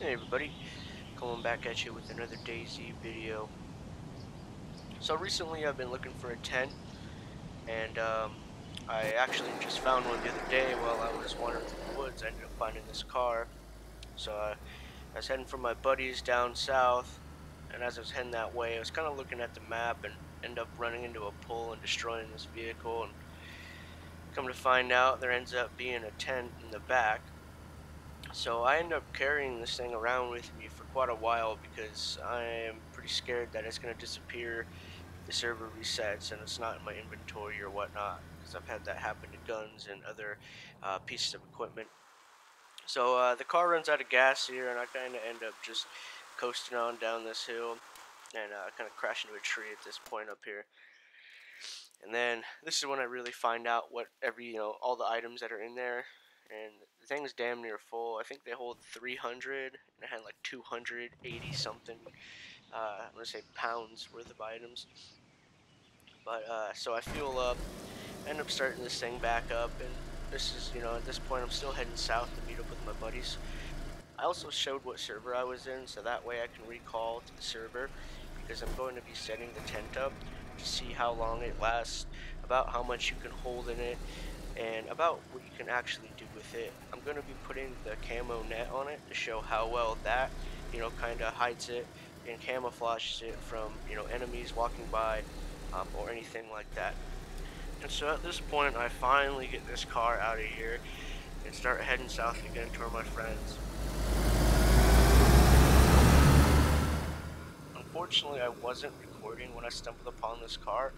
Hey everybody, coming back at you with another DayZ video. So recently I've been looking for a tent, and um, I actually just found one the other day while I was wandering through the woods. I ended up finding this car. So uh, I was heading for my buddies down south, and as I was heading that way, I was kind of looking at the map and end up running into a pole and destroying this vehicle. And come to find out, there ends up being a tent in the back so I end up carrying this thing around with me for quite a while because I am pretty scared that it's going to disappear the server resets and it's not in my inventory or whatnot because I've had that happen to guns and other uh, pieces of equipment. So uh, the car runs out of gas here and I kind of end up just coasting on down this hill and uh, kind of crash into a tree at this point up here. And then this is when I really find out what every, you know, all the items that are in there and the thing's damn near full. I think they hold 300, and it had like 280 something, uh, I'm gonna say pounds worth of items. But uh, so I fuel up, end up starting this thing back up, and this is, you know, at this point I'm still heading south to meet up with my buddies. I also showed what server I was in, so that way I can recall to the server, because I'm going to be setting the tent up to see how long it lasts, about how much you can hold in it, and about what you can actually do with it. I'm going to be putting the camo net on it to show how well that, you know, kind of hides it and camouflages it from, you know, enemies walking by um, or anything like that. And so at this point, I finally get this car out of here and start heading south again toward my friends. Unfortunately, I wasn't recording when I stumbled upon this car,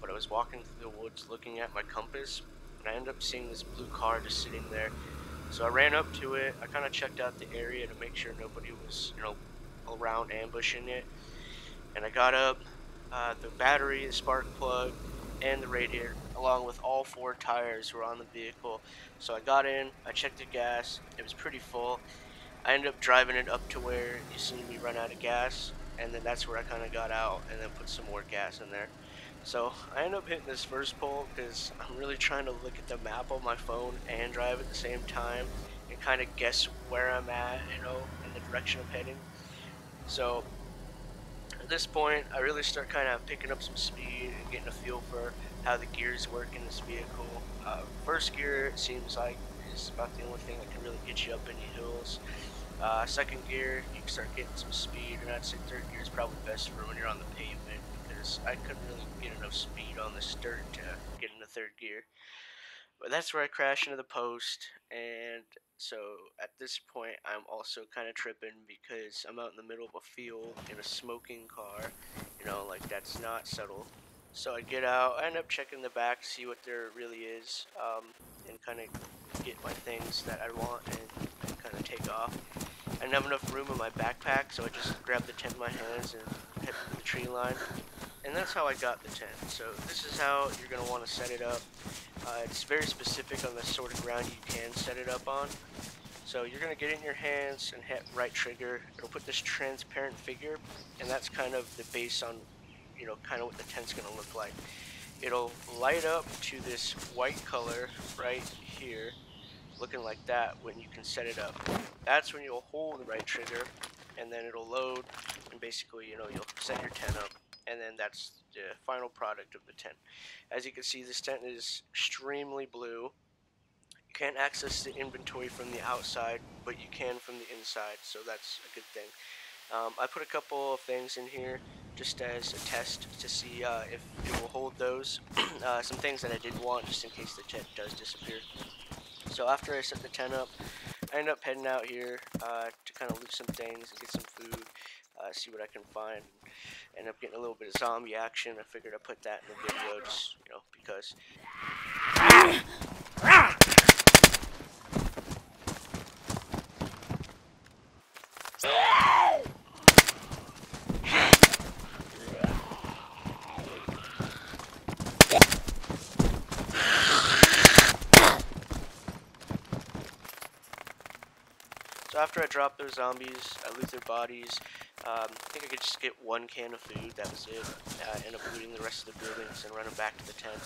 but I was walking through the woods looking at my compass and I ended up seeing this blue car just sitting there. So I ran up to it. I kind of checked out the area to make sure nobody was, you know, around ambushing it. And I got up, uh, the battery, the spark plug, and the radiator, along with all four tires were on the vehicle. So I got in, I checked the gas, it was pretty full. I ended up driving it up to where you see me run out of gas, and then that's where I kind of got out and then put some more gas in there. So I end up hitting this first pole because I'm really trying to look at the map on my phone and drive at the same time and kind of guess where I'm at, you know, in the direction I'm heading. So at this point, I really start kind of picking up some speed and getting a feel for how the gears work in this vehicle. Uh, first gear, it seems like, is about the only thing that can really get you up any hills. Uh, second gear, you can start getting some speed, and I'd say third gear is probably best for when you're on the pavement I couldn't really get enough speed on the dirt to get into third gear. But that's where I crashed into the post, and so at this point I'm also kind of tripping because I'm out in the middle of a field in a smoking car, you know, like that's not subtle. So I get out, I end up checking the back, see what there really is, um, and kind of get my things that I want and, and kind of take off. I didn't have enough room in my backpack, so I just grabbed the tent in my hands and hit the tree line and that's how I got the tent. So this is how you're going to want to set it up. Uh, it's very specific on the sort of ground you can set it up on. So you're going to get in your hands and hit right trigger. It'll put this transparent figure, and that's kind of the base on, you know, kind of what the tent's going to look like. It'll light up to this white color right here, looking like that when you can set it up. That's when you'll hold the right trigger, and then it'll load, and basically, you know, you'll set your tent up and then that's the final product of the tent. As you can see, this tent is extremely blue. You can't access the inventory from the outside, but you can from the inside, so that's a good thing. Um, I put a couple of things in here just as a test to see uh, if it will hold those. uh, some things that I did want just in case the tent does disappear. So after I set the tent up, I end up heading out here uh, to kind of loot some things and get some food uh, see what I can find. End up getting a little bit of zombie action. I figured I'd put that in the video just, you know, because. So after I drop those zombies, I loot their bodies, um, I think I could just get one can of food, that was it. Uh, end up looting the rest of the buildings and running back to the tent.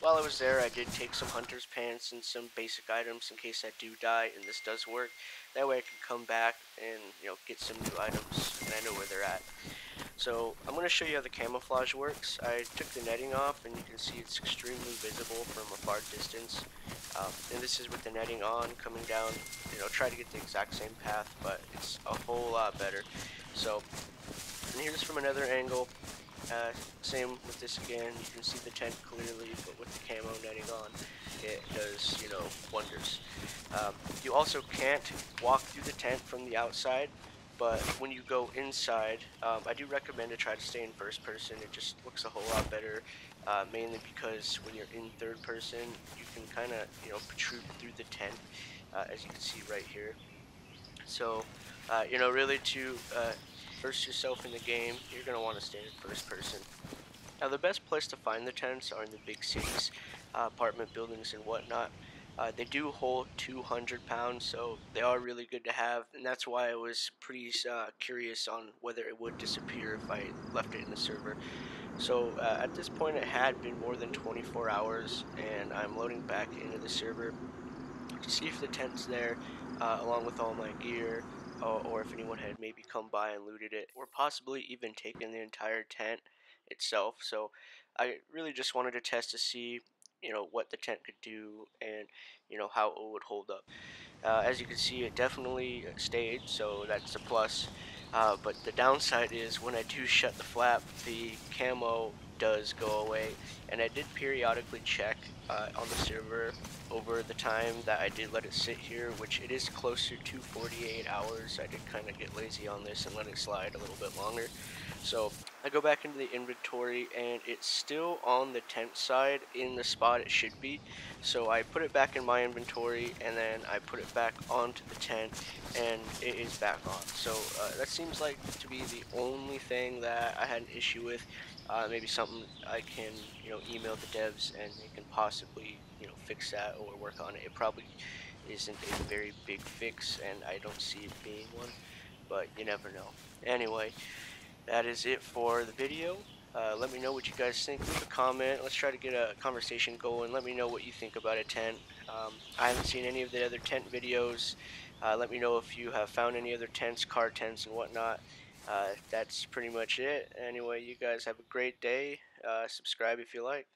while I was there, I did take some hunter's pants and some basic items in case I do die, and this does work. That way I can come back and, you know, get some new items, and I know where they're at. So, I'm going to show you how the camouflage works. I took the netting off, and you can see it's extremely visible from a far distance. Um, and this is with the netting on, coming down, you know, try to get the exact same path, but it's a whole lot better. So, and here's from another angle. Uh, same with this again, you can see the tent clearly, but with the camo netting on, it does, you know, wonders. Um, you also can't walk through the tent from the outside, but when you go inside, um, I do recommend to try to stay in first person. It just looks a whole lot better, uh, mainly because when you're in third person, you can kind of, you know, protrude through the tent, uh, as you can see right here. So, uh, you know, really to uh, first yourself in the game, you're going to want to stay in first person. Now the best place to find the tents are in the big cities, uh, apartment buildings and whatnot. Uh, they do hold 200 pounds, so they are really good to have, and that's why I was pretty uh, curious on whether it would disappear if I left it in the server. So uh, at this point, it had been more than 24 hours, and I'm loading back into the server to see if the tent's there, uh, along with all my gear, or, or if anyone had maybe come by and looted it, or possibly even taken the entire tent itself. So I really just wanted to test to see you know what the tent could do and you know how it would hold up. Uh, as you can see, it definitely stayed, so that's a plus. Uh, but the downside is when I do shut the flap, the camo does go away, and I did periodically check uh, on the server over the time that I did let it sit here, which it is closer to 48 hours. I did kind of get lazy on this and let it slide a little bit longer. So I go back into the inventory and it's still on the tent side in the spot it should be. So I put it back in my inventory and then I put it back onto the tent and it is back on. So uh, that seems like to be the only thing that I had an issue with. Uh, maybe something I can, you know, email the devs and they can possibly, you know, fix that or work on it. It probably isn't a very big fix and I don't see it being one, but you never know. Anyway, that is it for the video. Uh, let me know what you guys think. Leave a comment. Let's try to get a conversation going. Let me know what you think about a tent. Um, I haven't seen any of the other tent videos. Uh, let me know if you have found any other tents, car tents, and whatnot. Uh, that's pretty much it. Anyway, you guys have a great day. Uh, subscribe if you like.